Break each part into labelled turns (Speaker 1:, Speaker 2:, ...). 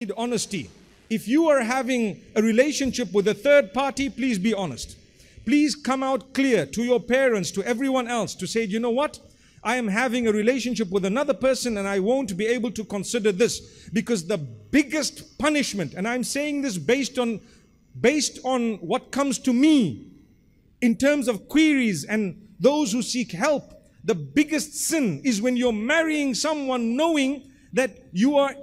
Speaker 1: need honesty. If you are having a relationship with a third party, please be honest. Please come out clear to your parents, to everyone else, to say, you know what? I am having a relationship with another person and I won't be able to consider this because the biggest punishment, and I'm saying this based on based on what comes to me in terms of queries and those who seek help, the biggest sin is when you're marrying someone knowing that you are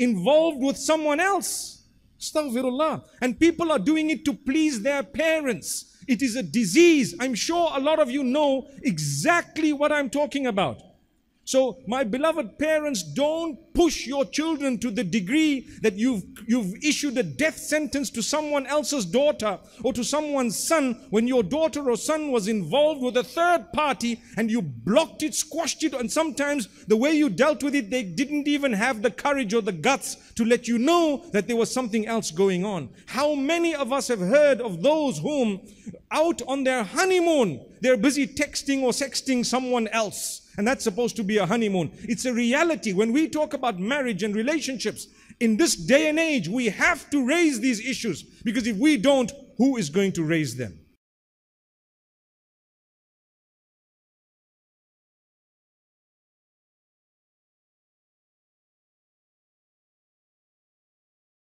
Speaker 1: involved with someone else. Astaghfirullah. And people are doing it to please their parents. It is a disease. I'm sure a lot of you know exactly what I'm talking about. So, my beloved parents, don't push your children to the degree that you've, you've issued a death sentence to someone else's daughter or to someone's son when your daughter or son was involved with a third party and you blocked it, squashed it, and sometimes the way you dealt with it, they didn't even have the courage or the guts to let you know that there was something else going on. How many of us have heard of those whom out on their honeymoon, they're busy texting or sexting someone else? And that's supposed to be a honeymoon. It's a reality. When we talk about marriage and relationships, in this day and age, we have to raise these issues. Because if we don't, who is going to raise them?